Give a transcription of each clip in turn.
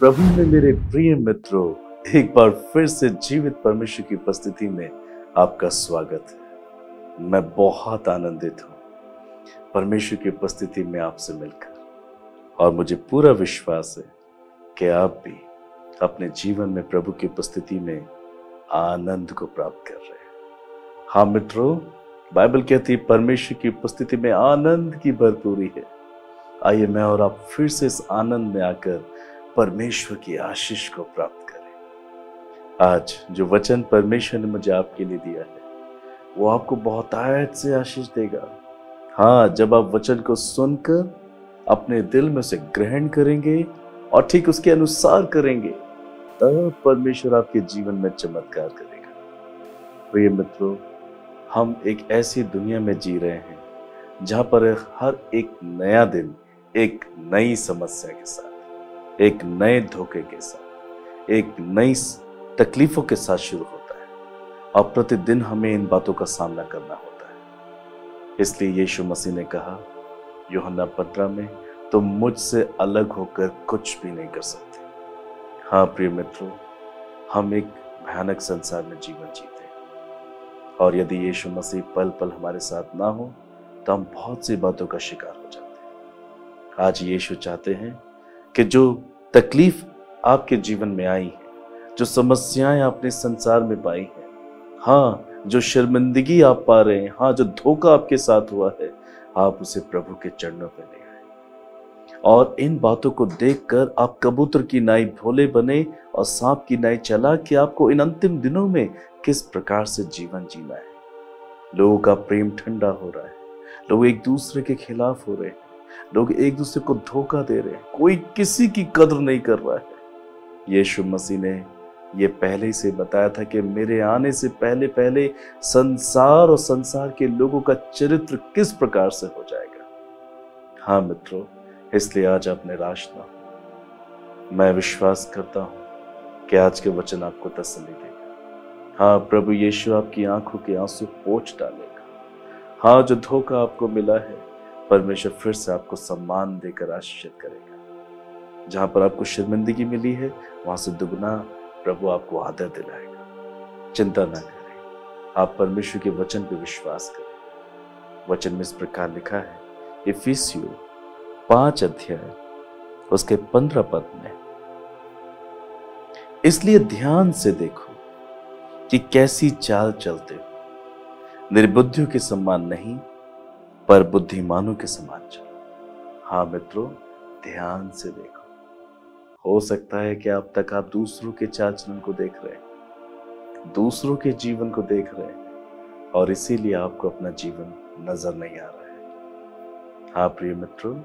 प्रभु में मेरे प्रिय मित्रों, एक बार फिर से जीवित परमेश्वर की उपस्थिति में आपका स्वागत है। मैं बहुत आनंदित हूँ परमेश्वर की उपस्थिति में आपसे मिलकर। और मुझे पूरा विश्वास है कि आप भी अपने जीवन में प्रभु की उपस्थिति में आनंद को प्राप्त कर रहे हैं। हाँ मित्रों, बाइबल कहती है, परमेश्वर की उपस्थिति में आनंद की भरपूरी है। आइए मैं और आप फिर से इस आनंद में आकर परमेश्वर की आशीष को प्राप्त करें। आज जो वचन परमेश्वर ने मुझे आपके लिए दिया है, वो आपको बहुत आयत से आशीष देगा। हाँ जब आप वचन को सुनकर अपने दिल में उसे ग्रहण करेंगे और ठीक उसके अनुसार करेंगे, तब परमेश्वर आपके जीवन में चमत्कार करेगा। प्रिय मित्रों, हम एक ऐसी दुनिया में जी रहे हैं, जहाँ पर हर एक नया दिन एक नई समस्या के साथ। एक नए धोखे के साथ, एक नई तकलीफों के साथ शुरू होता है। और प्रतिदिन हमें इन बातों का सामना करना होता है। इसलिए यीशु मसीह ने कहा, योहन्ना पत्रा में, तुम मुझसे अलग होकर कुछ भी नहीं कर सकते। हाँ प्रिय मित्रों, हम एक भयानक संसार में जीवन जीते हैं। और यदि यीशु मसीह पल पल हमारे साथ ना हो तो हम बहुत सी बातों का शिकार हो जाते हैं। आज यीशु चाहते हैं कि जो तकलीफ़ आपके जीवन में आई है जो समस्याएँ आपने संसार में पाई है हाँ जो शर्मिंदगी आप पा रहे हैं हाँ जो धोखा आपके साथ हुआ है, आप उसे प्रभु के चरणों पर ले आए। और इन बातों को देखकर आप कबूतर की नाई भोले बने और सांप की नाई चला कि आपको इन अंतिम दिनों में किस प्रकार से जीवन जीना है। लोगों का प्रेम ठंडा हो रहा है, लोग एक दूसरे के खिलाफ हो रहे हैं। लोग एक दूसरे को धोखा दे रहे हैं। कोई किसी की कदर नहीं कर रहा है। यीशु मसीह ने ये पहले से बताया था कि मेरे आने से पहले पहले संसार और संसार के लोगों का चरित्र किस प्रकार से हो जाएगा? हाँ मित्रों, इसलिए आज आप निराश ना मैं विश्वास करता हूँ कि आज के वचन आपको तसली देगा। हाँ प्रभु यीशु आपकी आँखों के आँसू पोछ डालेगा। हाँ जो धोखा आपको मिला है परमेश्वर फिर से आपको सम्मान देकर आशीषित करेगा। जहाँ पर आपको शर्मिंदगी मिली है, वहाँ से दुगना प्रभु आपको आदर दिलाएगा। चिंता ना करें। आप परमेश्वर के वचन पर विश्वास करें। वचन में इस प्रकार लिखा है, इफिसियो पाँच अध्याय, उसके पंद्रह पद में, इसलिए ध्यान से देखो कि कैसी चाल चलते हो। निर्बुद्धियों के सम्मान नहीं पर बुद्धिमानों के समान चलो। हाँ मित्रों, ध्यान से देखो। हो सकता है कि अब तक आप दूसरों के चलन को देख रहे हैं, दूसरों के जीवन को देख रहे हैं, और इसीलिए आपको अपना जीवन नज़र नहीं आ रहा है। हाँ प्रिय मित्रों,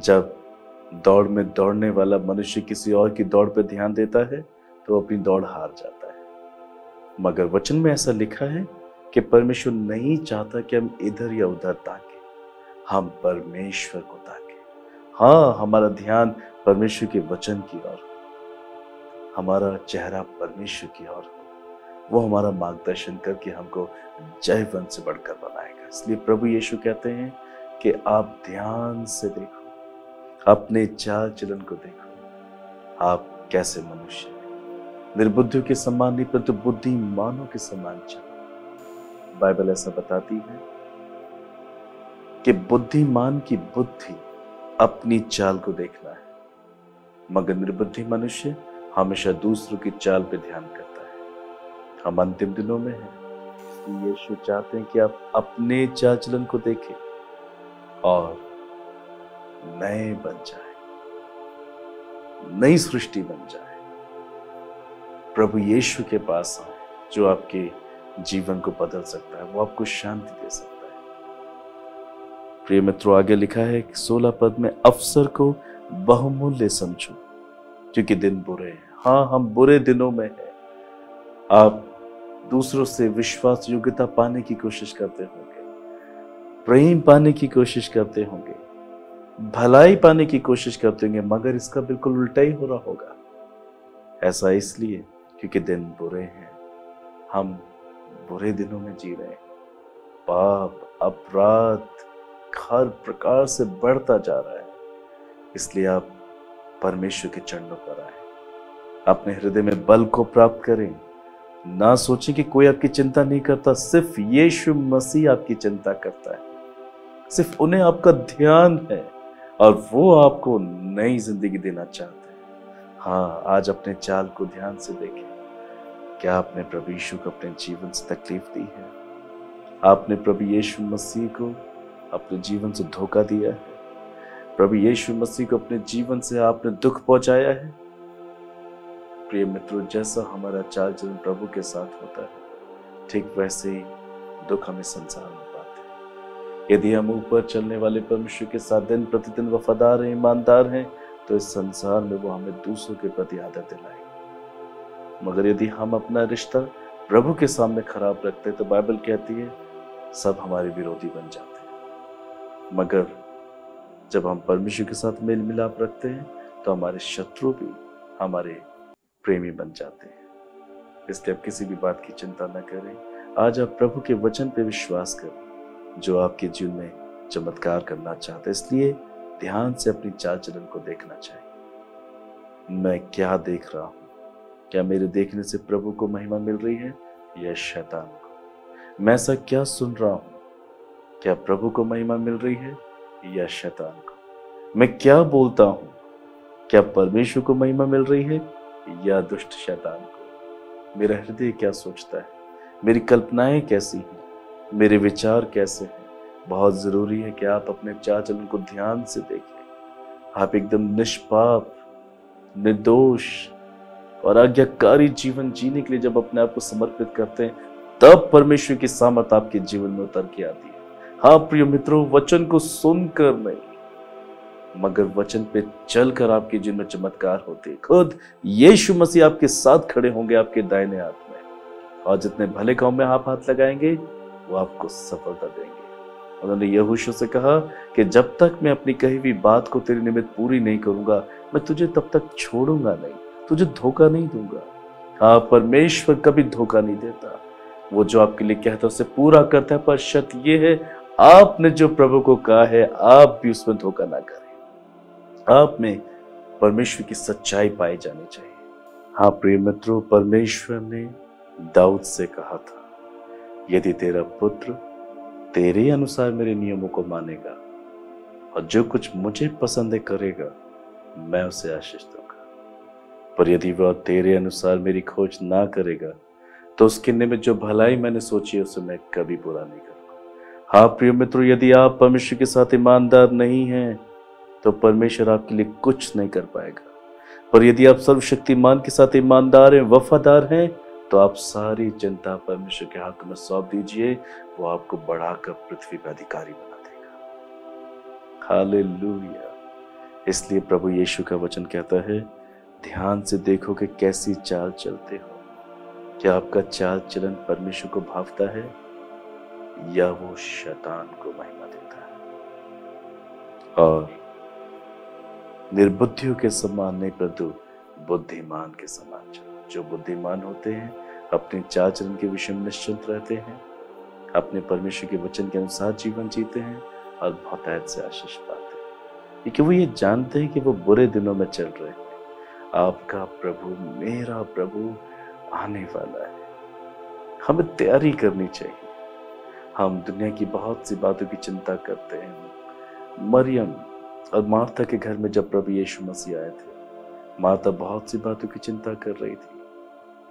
जब दौड़ में दौड़ने वाला मनुष्य किसी और की दौड़ पर ध्यान देता है तो अपनी दौड़ हार जाता है। मगर वचन में ऐसा लिखा है कि परमेश्वर नहीं चाहता कि हम इधर या उधर ताके। हम परमेश्वर को ताके। हाँ हमारा ध्यान परमेश्वर के वचन की ओर हमारा चेहरा परमेश्वर की ओर वो हमारा मार्गदर्शन करके हमको जय वन से बढ़कर बनाएगा। इसलिए प्रभु यीशु कहते हैं कि आप ध्यान से देखो, अपने चाल चलन को देखो। आप कैसे मनुष्य निर्बुद्धियों के सम्मान नहीं, परंतु बुद्धिमानों के सम्मान चलो बाइबल ऐसा बताती है कि बुद्धिमान की बुद्धि अपनी चाल को देखना है। मगर निर्बुद्धि मनुष्य हमेशा दूसरों की चाल पर ध्यान करता है। हम अंतिम दिनों में हैं। यीशु चाहते हैं कि आप अपने चाल चलन को देखें और नए बन जाए। नई सृष्टि बन जाए। प्रभु यीशु के पास आए, जो आपके जीवन को बदल सकता है, वो आपको शांति दे सकता है। प्रिय मित्रों, आगे लिखा है कि सोलह पद में अवसर को बहुमूल्य समझो, क्योंकि दिन बुरे हैं। हाँ हम बुरे दिनों में हैं। आप दूसरों से विश्वास योग्यता पाने की कोशिश करते होंगे, प्रेम पाने की कोशिश करते होंगे, भलाई पाने की कोशिश करते होंगे, मगर इसका बिल्कुल उल्टा ही हो रहा होगा। ऐसा इसलिए क्योंकि दिन बुरे हैं। हम बुरे दिनों में जी रहे हैं। पाप, अपराध हर प्रकार से बढ़ता जा रहा है। इसलिए आप परमेश्वर के चरणों पर आए। अपने हृदय में बल को प्राप्त करें। ना सोचें कि कोई आपकी चिंता नहीं करता, सिर्फ़ यीशु मसीह आपकी चिंता करता है। सिर्फ़ उन्हें आपका ध्यान है और वो आपको नई ज़िंदगी देना चाहते हैं। हाँ आज अपने चाल को ध्यान से देखें। क्या आपने प्रभु यीशु को अपने जीवन से तकलीफ़ दी है? आपने प्रभु यीशु मसीह को अपने जीवन से धोखा दिया है। प्रभु यीशु मसीह को अपने जीवन से आपने दुख पहुँचाया है। प्रिय मित्रों, जैसा हमारा चाल चलन प्रभु के साथ होता है, ठीक वैसे ही दुख हमें संसार में पाते हैं। यदि हम ऊपर चलने वाले परमेश्वर के साथ दिन प्रतिदिन वफादार हैं, ईमानदार हैं तो इस संसार में वो हमें दूसरों के प्रति आदर दिलाएँगे। मगर यदि हम अपना रिश्ता प्रभु के सामने खराब रखते तो बाइबल कहती है, सब हमारे विरोधी बन जाते मगर जब हम परमेश्वर के साथ मेल मिलाप रखते हैं तो हमारे शत्रु भी हमारे प्रेमी बन जाते हैं। इसलिए आप किसी भी बात की चिंता न करें। आज आप प्रभु के वचन पर विश्वास करें, जो आपके जीवन में चमत्कार करना चाहते इसलिए ध्यान से अपनी चाल चलन को देखना चाहिए। मैं क्या देख रहा हूँ? क्या मेरे देखने से प्रभु को महिमा मिल रही है? या शैतान को। मैं ऐसा क्या सुन रहा हूँ? क्या प्रभु को महिमा मिल रही है? या शैतान को? मैं क्या बोलता हूँ? क्या परमेश्वर को महिमा मिल रही है? या दुष्ट शैतान को? मेरा हृदय क्या सोचता है? मेरी कल्पनाएँ कैसी हैं? मेरे विचार कैसे हैं? बहुत ज़रूरी है कि आप अपने चाल चलन को ध्यान से देखें। आप एकदम निष्पाप, निर्दोष और आज्ञाकारी जीवन जीने के लिए जब अपने आप को समर्पित करते हैं, तब परमेश्वर की सामत आपके जीवन में उतर के आती है। हाँ प्रिय मित्रों, वचन को सुनकर नहीं, मगर वचन पे चलकर आपके जीवन में चमत्कार होते खुद यीशु मसीह आपके साथ खड़े होंगे आपके दाहिने हाथ में, और जितने भले काम में आप हाथ लगाएँगे, वो आपको सफलता देंगे। उन्होंने यहूशु से कहा कि जब तक मैं अपनी कही हुई बात को तेरे निमित्त पूरी नहीं करूँगा, मैं तुझे तब तक छोड़ूँगा नहीं, तुझे धोखा नहीं दूँगा। हाँ परमेश्वर कभी धोखा नहीं देता। वो जो आपके लिए कहता है, उसे पूरा करता है, पर शर्त ये है आपने जो प्रभु को कहा है, आप भी उसमें धोखा ना करें। आप में परमेश्वर की सच्चाई पाई जानी चाहिए। हाँ प्रिय मित्रों, परमेश्वर ने दाऊद से कहा था, यदि तेरा पुत्र तेरे अनुसार मेरे नियमों को मानेगा और जो कुछ मुझे पसंद है करेगा, मैं उसे आशीष दूँगा। पर यदि वह तेरे अनुसार मेरी खोज ना करेगा तो उसके निमित्त जो भलाई मैंने सोची है, उसे मैं कभी बुरा नहीं करूँगा। हाँ प्रिय मित्रों, यदि आप परमेश्वर के साथ ईमानदार नहीं हैं तो परमेश्वर आपके लिए कुछ नहीं कर पाएगा। पर यदि आप सर्वशक्तिमान के साथ ईमानदार हैं, वफादार हैं तो आप सारी चिंता परमेश्वर के हाथ में सौंप दीजिए, वो आपको बढ़ाकर पृथ्वी पर अधिकारी बना देगा। हालेलुया। इसलिए प्रभु यीशु का वचन कहता है, ध्यान से देखो कि कैसी चाल चलते हो। क्या आपका चाल चलन परमेश्वर को भावता है? या वो शैतान को महिमा देता है। और निर्बुद्धियों के समान नहीं, परंतु बुद्धिमान के समान चलो। जो बुद्धिमान होते हैं, अपने चाचरण के विषय में निश्चिंत रहते हैं, अपने परमेश्वर के वचन के अनुसार जीवन जीते हैं और बहुत से आशीष पाते हैं। क्योंकि वो ये जानते हैं कि वो बुरे दिनों में चल रहे हैं। आपका प्रभु मेरा प्रभु आने वाला है। हमें तैयारी करनी चाहिए। हम दुनिया की बहुत सी बातों की चिंता करते हैं। मरियम और मार्था के घर में जब प्रभु यीशु मसीह आए थे माता बहुत सी बातों की चिंता कर रही थी।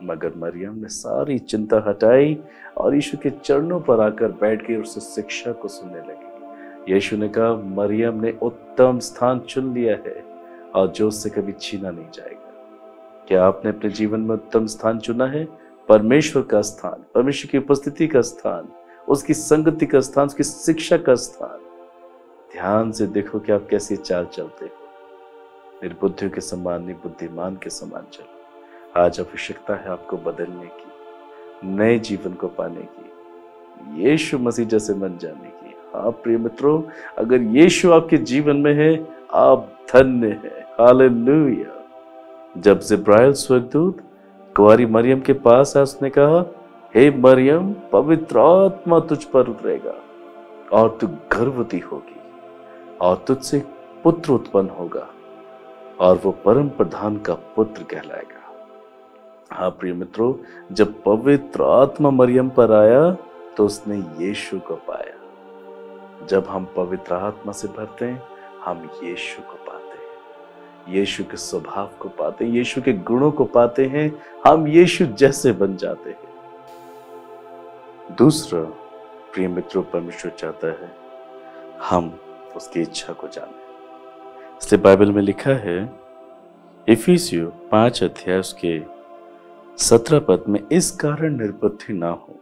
मगर मरियम ने सारी चिंता हटाई और यीशु के चरणों पर आकर बैठ के उससे शिक्षा को सुनने लगी। यीशु ने कहा, मरियम ने उत्तम स्थान चुन लिया है और जो उससे कभी छीना नहीं जाएगा। क्या आपने अपने जीवन में उत्तम स्थान चुना है? परमेश्वर का स्थान, परमेश्वर की उपस्थिति का स्थान उसकी संगति का स्थान, उसकी शिक्षा का स्थान। ध्यान से देखो कि आप कैसी चाल चलते हो। निर्बुद्धियों के समान नहीं बुद्धिमान के समान चलो। आज आवश्यकता है आपको बदलने की, नए जीवन को पाने की। यीशु मसीह जैसे बन जाने की। हाँ प्रिय मित्रों, अगर यीशु आपके जीवन में है, आप धन्य है। हालेलुया। जब जिब्राइल स्वर्गदूत कुंवारी मरियम के पास है उसने कहा हे मरियम, पवित्र आत्मा तुझ पर उतरेगा और तू गर्भवती होगी और तुझसे पुत्र उत्पन्न होगा और वो परम प्रधान का पुत्र कहलाएगा। हाँ प्रिय मित्रों, जब पवित्र आत्मा मरियम पर आया तो उसने यीशु को पाया। जब हम पवित्र आत्मा से भरते हैं, हम यीशु को पाते हैं। यीशु के स्वभाव को पाते हैं, यीशु के गुणों को पाते हैं, हम यीशु जैसे बन जाते हैं। दूसरा प्रिय मित्रों, परमेश्वर चाहता है हम उसकी इच्छा को जाने। इसलिए बाइबल में लिखा है, इफिसियो पाँच अध्याय उसके सत्रह पद में, इस कारण निर्बुद्धि ना हो,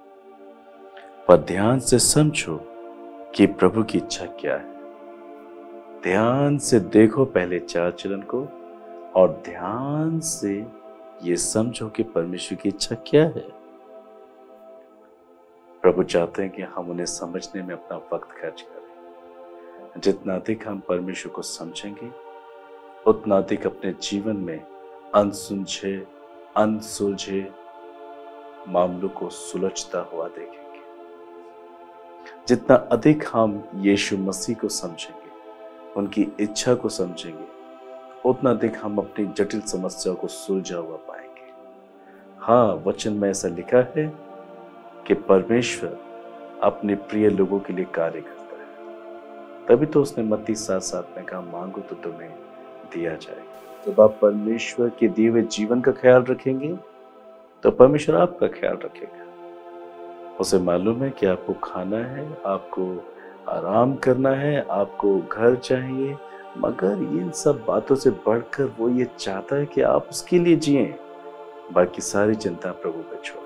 पर ध्यान से समझो कि प्रभु की इच्छा क्या है। ध्यान से देखो पहले चार चरण को और ध्यान से ये समझो कि परमेश्वर की इच्छा क्या है। प्रभु चाहते हैं कि हम उन्हें समझने में अपना वक्त खर्च करें। जितना अधिक हम परमेश्वर को समझेंगे, उतना अधिक अपने जीवन में अनसुलझे अनसुलझे मामलों को सुलझता हुआ देखेंगे। जितना अधिक हम यीशु मसीह को समझेंगे, उनकी इच्छा को समझेंगे, उतना अधिक हम अपनी जटिल समस्याओं को सुलझा हुआ पाएँगे। हाँ वचन में ऐसा लिखा है कि परमेश्वर अपने प्रिय लोगों के लिए कार्य करता है। तभी तो उसने मत्ती साथ साथ में कहा, मांगो तो तुम्हें दिया जाएगा जब आप परमेश्वर के दिए जीवन का ख्याल रखेंगे तो परमेश्वर आपका ख्याल रखेगा। उसे मालूम है कि आपको खाना है, आपको आराम करना है, आपको घर चाहिए, मगर इन सब बातों से बढ़कर वो ये चाहता है कि आप उसके लिए जिए। बाकी सारी चिंता प्रभु पे छोड़।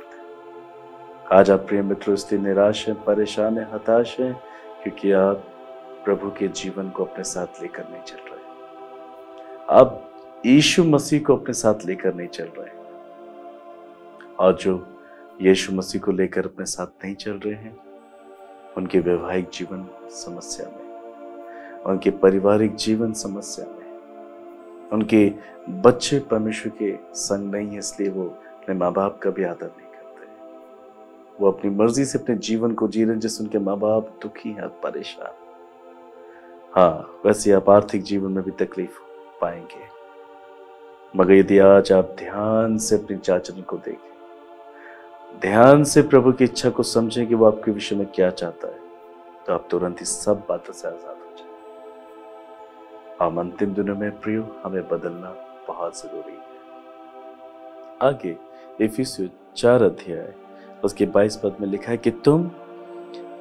आज आप प्रिय मित्रों इसलिए निराश हैं, परेशान हैं, हताश हैं, क्योंकि आप प्रभु के जीवन को अपने साथ लेकर नहीं चल रहे आप यीशु मसीह को अपने साथ लेकर नहीं चल रहे और जो यीशु मसीह को लेकर अपने साथ नहीं चल रहे हैं, उनके वैवाहिक जीवन समस्या में उनके पारिवारिक जीवन समस्या में उनके बच्चे परमेश्वर के संग नहीं है, इसलिए वो अपने माँ बाप का भी आदर नहीं वो अपनी मर्ज़ी से अपने जीवन को जी रहे हैं, जिससे उनके माँ बाप दुखी हैं परेशान हाँ। वैसे आप आर्थिक जीवन में भी तकलीफ़ पाएँगे। मगर यदि आज आप ध्यान से अपने चाचन को देखें, ध्यान से प्रभु की इच्छा को समझें कि वो आपके विषय में क्या चाहता है तो आप तुरंत ही सब बातों से आज़ाद हो जाए। हम अंतिम दिनों में प्रियो, हमें बदलना बहुत ज़रूरी है। आगे इफिसियो चार अध्याय। उसके बाईस पद में लिखा है कि तुम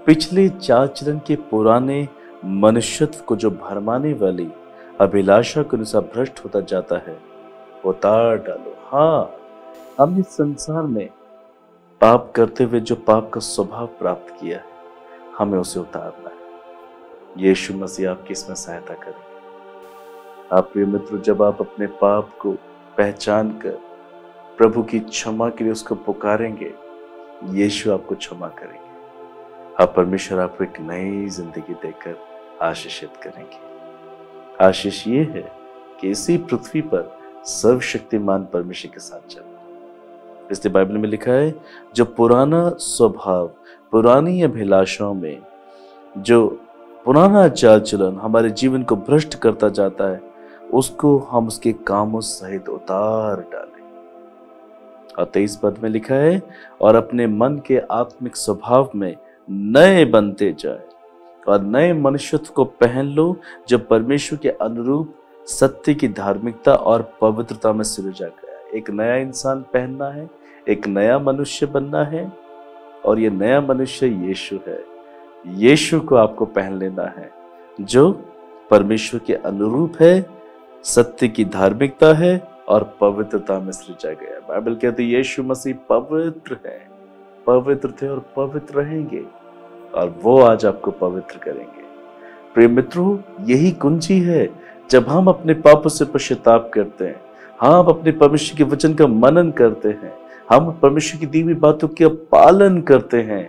पिछले चार चरण के पुराने मनुष्यत्व को जो भरमाने वाली अभिलाषा के अनुसार भ्रष्ट होता जाता है, वो तार डालो। हाँ हम इस संसार में पाप करते हुए जो पाप का स्वभाव प्राप्त किया है, हमें उसे उतारना है। यीशु मसीह आपकी इसमें सहायता करेंगे। आप प्रिय मित्र, जब आप अपने पाप को पहचान कर प्रभु की क्षमा के लिए उसको पुकारेंगे यीशु आपको क्षमा करेंगे। आप परमेश्वर आपको एक नई ज़िंदगी देकर आशीषित करेंगे। आशीष ये है कि इसी पृथ्वी पर सर्वशक्तिमान परमेश्वर के साथ चलना इसलिए बाइबल में लिखा है, जो पुराना स्वभाव, पुरानी अभिलाषाओं में, जो पुराना चाल चलन, हमारे जीवन को भ्रष्ट करता जाता है, उसको हम उसके कामों सहित उतार डालें। और तेईस पद में लिखा है, और अपने मन के आत्मिक स्वभाव में नए बनते जाए, और नए मनुष्यत्व को पहन लो जो परमेश्वर के अनुरूप सत्य की धार्मिकता और पवित्रता में सृजा गया एक नया इंसान पहनना है, एक नया मनुष्य बनना है, और ये नया मनुष्य यीशु है। यीशु को आपको पहन लेना है, जो परमेश्वर के अनुरूप है, सत्य की धार्मिकता है और पवित्रता में सृजा गया बाइबल कहती यीशु मसीह पवित्र है, पवित्र थे और पवित्र रहेंगे, और वो आज आपको पवित्र करेंगे। प्रिय मित्रों, यही कुंजी है, जब हम अपने पापों से पश्चाताप करते हैं, हम अपने परमेश्वर के वचन का मनन करते हैं, हम परमेश्वर की दी हुई बातों का पालन करते हैं,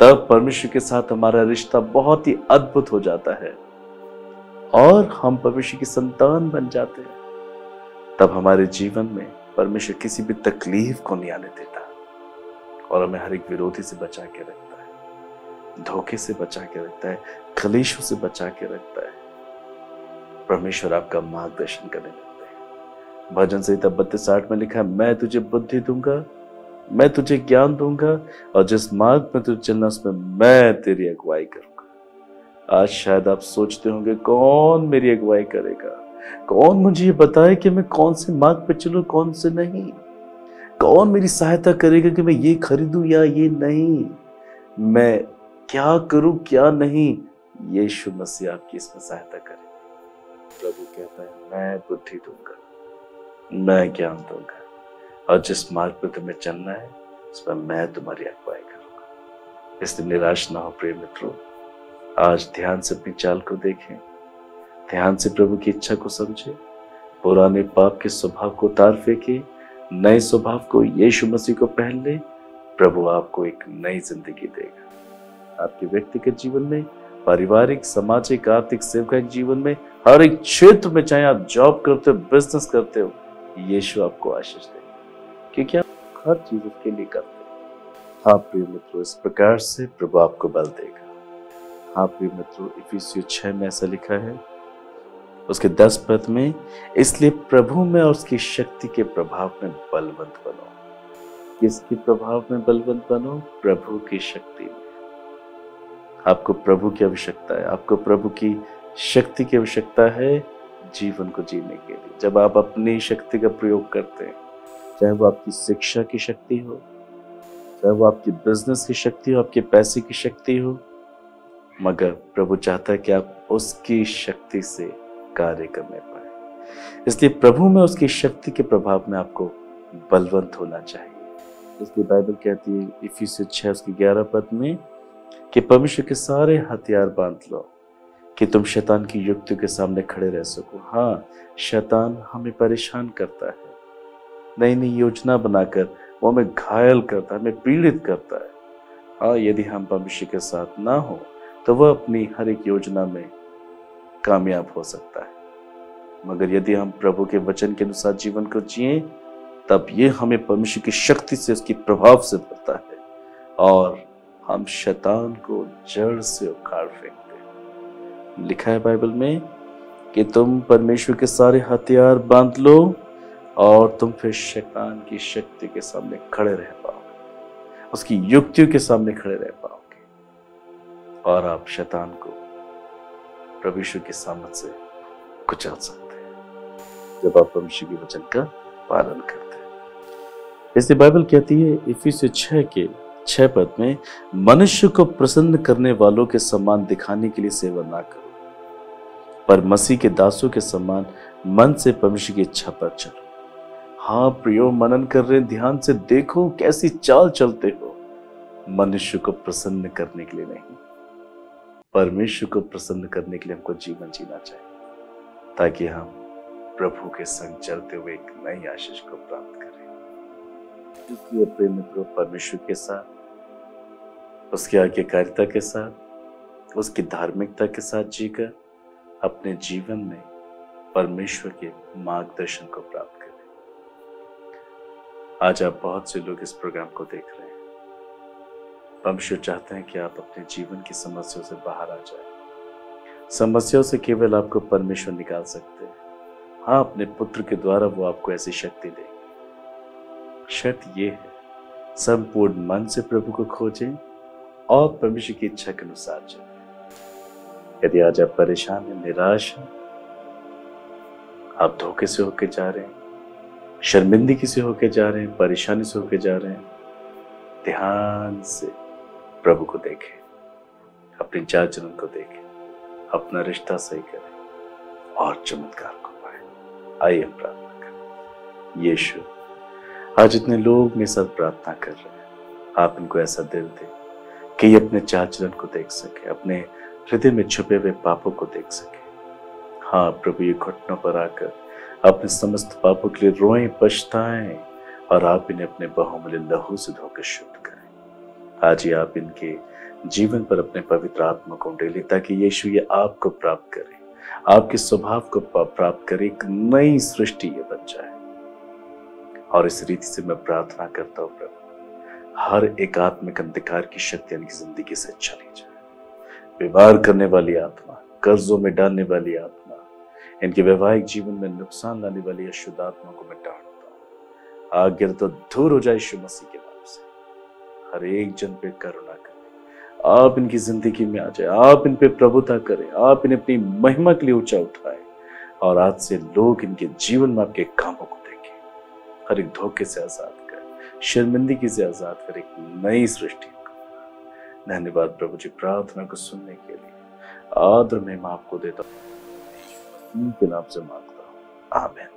तब परमेश्वर के साथ हमारा रिश्ता बहुत ही अद्भुत हो जाता है, और हम परमेश्वर की संतान बन जाते हैं। तब हमारे जीवन में परमेश्वर किसी भी तकलीफ़ को नहीं आने देता और हमें हर एक विरोधी से बचा के रखता है, धोखे से बचा के रखता है, कलेशों से बचा के रखता है। परमेश्वर आपका मार्गदर्शन करने लगते हैं। भजन संहिता बत्तीस आठ में लिखा है, मैं तुझे बुद्धि दूँगा, मैं तुझे ज्ञान दूँगा और जिस मार्ग में तुझे चलना उसमें मैं तेरी अगुवाई करूँगा। आज शायद आप सोचते होंगे, कौन मेरी अगुवाई करेगा? कौन मुझे ये बताए कि मैं कौन से मार्ग पर चलूँ, कौन से नहीं? कौन मेरी सहायता करेगा कि मैं ये खरीदूं या ये नहीं? मैं क्या करूँ, क्या नहीं? यीशु मसीह आपकी इसमें सहायता करे। प्रभु कहता है, मैं बुद्धि दूँगा, मैं ज्ञान दूँगा, और जिस मार्ग पर तुम्हें चलना है, उस पर मैं तुम्हारी अगुवाई करूँगा। इसलिए निराश ना हो, प्रिय मित्रों, आज ध्यान से अपनी चाल को देखें। ध्यान से प्रभु की इच्छा को समझे, पुराने पाप के स्वभाव को उतार फेंके, नए स्वभाव को यीशु मसीह को पहन ले, प्रभु आपको एक नई ज़िंदगी देगा। आपके व्यक्तिगत जीवन में, पारिवारिक, सामाजिक, आर्थिक सेवकाई जीवन में, हर एक क्षेत्र में चाहे आप जॉब करते हो, बिज़नेस करते हो, यीशु आपको आशीष देगा। क्योंकि आप हर चीज़ उसके लिए करते हैं। हाँ प्रिय मित्रों, इस प्रकार से प्रभु आपको बल देगा। हाँ प्रिय मित्रों, इफिसियो छह में ऐसा लिखा है उसके दस पद में, इसलिए प्रभु में और उसकी शक्ति के प्रभाव में बलवंत बनो। किसके प्रभाव में बलवंत बनो? प्रभु की शक्ति में। आपको प्रभु की आवश्यकता है। आपको प्रभु की शक्ति की आवश्यकता है जीवन को जीने के लिए। जब आप अपनी शक्ति का प्रयोग करते हैं, चाहे वो आपकी शिक्षा की शक्ति हो, चाहे वो आपकी बिज़नेस की शक्ति हो, आपके पैसे की शक्ति हो, मगर प्रभु चाहता है कि आप उसकी शक्ति से कार्य करने पाए। इसलिए प्रभु में उसकी शक्ति के प्रभाव में आपको बलवंत होना चाहिए। इसलिए बाइबल कहती है इफिस छह उसकी ग्यारह पद में, कि परमेश्वर के सारे हथियार बाँध लो, कि तुम शैतान की युक्ति के सामने खड़े रह सको। हाँ शैतान हमें परेशान करता है। नई नई योजना बनाकर वो हमें घायल करता है, हमें पीड़ित करता है। हाँ यदि हम परमेश्वर के साथ ना हो तो वह अपनी हर एक योजना में कामयाब हो सकता है। मगर यदि हम प्रभु के वचन के अनुसार जीवन को जिए, तब ये हमें परमेश्वर की शक्ति से उसकी प्रभाव से भरता है और हम शैतान को जड़ से उखाड़ फेंकते हैं। लिखा है बाइबल में कि तुम परमेश्वर के सारे हथियार बाँध लो और तुम फिर शैतान की शक्ति के सामने खड़े रह पाओगे। उसकी युक्तियों के सामने खड़े रह पाओगे और आप शैतान को प्रभु के सामने से कुचल सकते हैं। जब आप परमेश्वर के वचन का पालन करते हैं। इसलिए बाइबल कहती है, इफिस छह के छह पद में, मनुष्य को प्रसन्न करने वालों के सम्मान दिखाने के लिए सेवा ना करो। पर मसीह के दासों के सम्मान मन से परमेश्वर की इच्छा पर चलो। हाँ प्रियो, मनन कर रहे ध्यान से देखो कैसी चाल चलते हो। मनुष्य को प्रसन्न करने के लिए नहीं। परमेश्वर को प्रसन्न करने के लिए हमको जीवन जीना चाहिए, ताकि हम प्रभु के संग चलते हुए एक नई आशीष को प्राप्त करें। इसलिए प्रेम मित्रों परमेश्वर के साथ, उसकी आज्ञाकारिता के साथ, उसकी धार्मिकता के साथ जीकर अपने जीवन में परमेश्वर के मार्गदर्शन को प्राप्त करें। आज आप बहुत से लोग इस प्रोग्राम को देख रहे हैं। परमेश्वर चाहते हैं कि आप अपने जीवन की समस्याओं से बाहर आ जाए। समस्याओं से केवल आपको परमेश्वर निकाल सकते हैं। हाँ अपने पुत्र के द्वारा वो आपको ऐसी शक्ति देंगे। शर्त ये है, संपूर्ण मन से प्रभु को खोजें और परमेश्वर की इच्छा के अनुसार चलें। यदि आज आप परेशान हैं, निराश हैं, आप धोखे से होके जा रहे हैं, शर्मिंदगी से होके जा रहे हैं, परेशानी से होके जा रहे हैं, ध्यान से प्रभु को देखें, अपने चरण को देखें, अपना रिश्ता सही करें और चमत्कार को पाए। आइए हम प्रार्थना करें। यीशु, आज इतने लोग मेरे साथ प्रार्थना कर रहे हैं। आप इनको ऐसा दिल दे कि ये अपने चार चरण को देख सके, अपने हृदय में छुपे हुए पापों को देख सके। हाँ प्रभु, ये घुटनों पर आकर अपने समस्त पापों के लिए रोएँ, पछताएँ और आप इन्हें अपने बहुमूल्य लहू से धोकर शुद्ध करें। आज ही आप इनके जीवन पर अपने पवित्र आत्मा को डेले ताकि यीशु ये आपको प्राप्त करे। आपके स्वभाव को प्राप्त करे, एक नई सृष्टि ये बन जाए। और इस रीति से मैं प्रार्थना करता हूँ प्रभु, हर एक आत्मिक अंधकार की शक्ति इनकी ज़िंदगी से चली जाए। व्यवहार करने वाली आत्मा, कर्जों में डालने वाली आत्मा, इनके वैवाहिक जीवन में नुकसान लाने वाली अशुद्ध आत्मा को मैं डांटता हूँ। आगे तो दूर हो जाए यीशु मसीह के नाम हर एक जन पे करुणा करें। आप इनकी ज़िंदगी में आ जाए, आप इन पे प्रभुता करें, आप इन्हें अपनी महिमा के लिए ऊँचा उठाए और आज से लोग इनके जीवन में आपके कामों को देखें। हर एक धोखे से आज़ाद कर, शर्मिंदगी से आज़ाद कर, एक नई सृष्टि धन्यवाद प्रभु जी, प्रार्थना को सुनने के लिए। आदर में मैं आपको देता हूँ। नाम से माँगता हूँ। आमेन।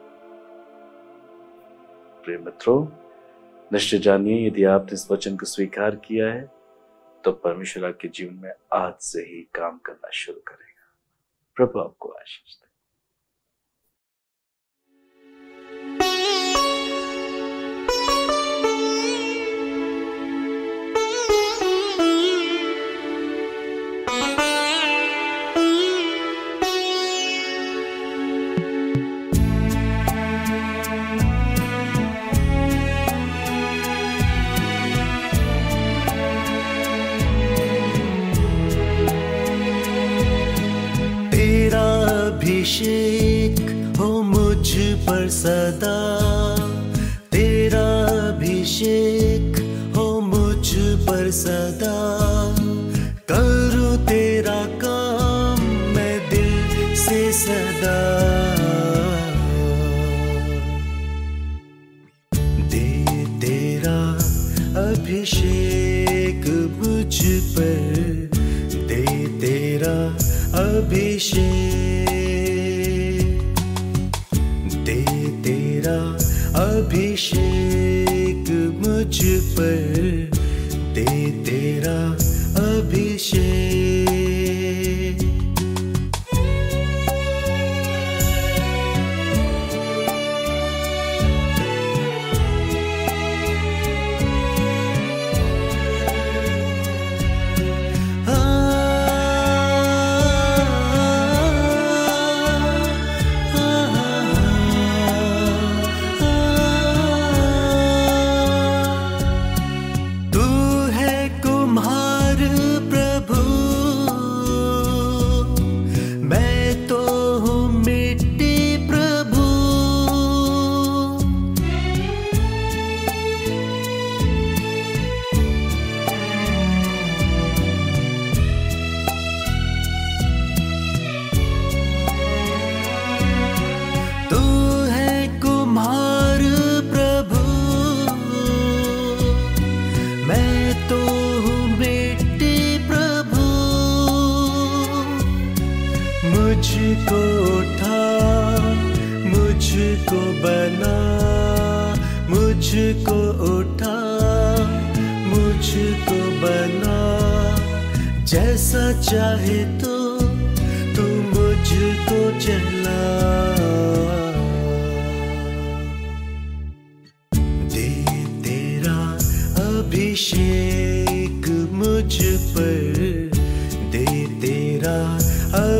प्रिय मित्रों निश्चय जानिए, यदि आपने इस वचन को स्वीकार किया है तो परमेश्वर आपके जीवन में आज से ही काम करना शुरू करेगा। प्रभु आपको आशीष दे।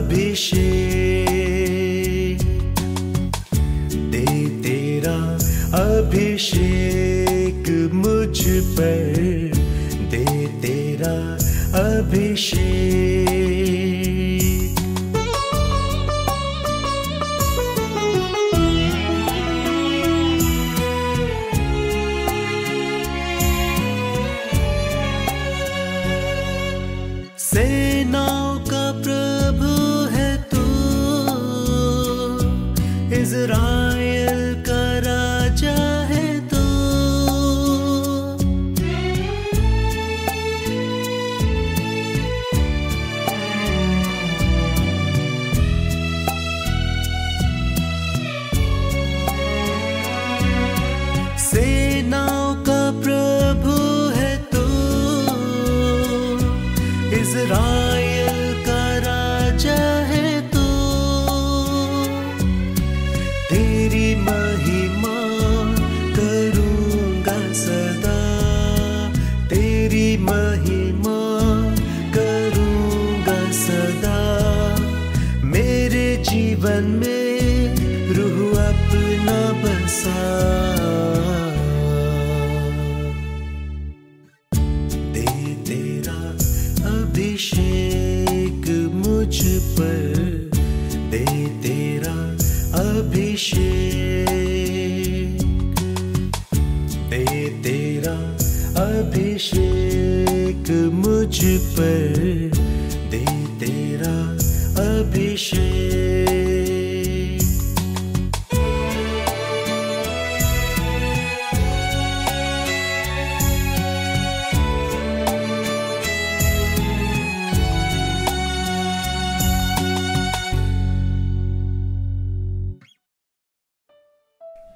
अभिषेक। दे तेरा अभिषेक मुझ पर। दे तेरा अभिषेक।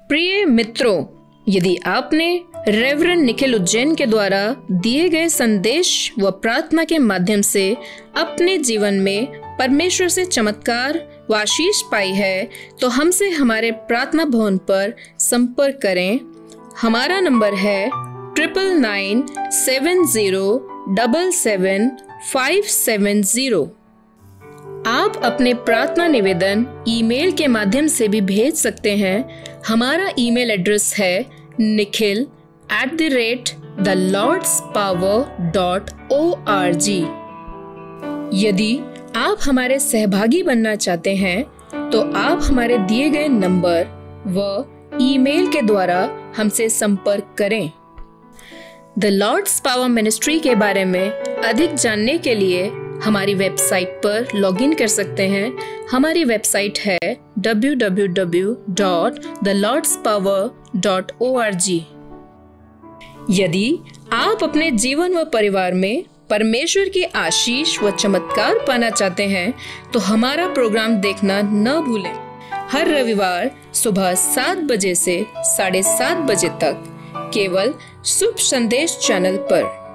प्रिय मित्रों, यदि आपने रेवरन निखिल उज्जैन के द्वारा दिए गए संदेश व प्रार्थना के माध्यम से अपने जीवन में परमेश्वर से चमत्कार व आशीष पाई है तो हमसे हमारे प्रार्थना भवन पर संपर्क करें। हमारा नंबर है triple nine seven zero double seven five seven zero आप अपने प्रार्थना निवेदन ईमेल के माध्यम से भी भेज सकते हैं। हमारा ईमेल एड्रेस है Nikhil at the rate the lords power dot O R G यदि आप हमारे सहभागी बनना चाहते हैं तो आप हमारे दिए गए नंबर व ईमेल के द्वारा हमसे संपर्क करें। द लॉर्ड्स पावर मिनिस्ट्री के बारे में अधिक जानने के लिए हमारी वेबसाइट पर लॉगिन कर सकते हैं। हमारी वेबसाइट है www.thelordspower.org यदि आप अपने जीवन व परिवार में परमेश्वर की आशीष व चमत्कार पाना चाहते हैं तो हमारा प्रोग्राम देखना न भूलें। हर रविवार सुबह सात बजे से साढ़े सात बजे तक केवल शुभ संदेश चैनल पर।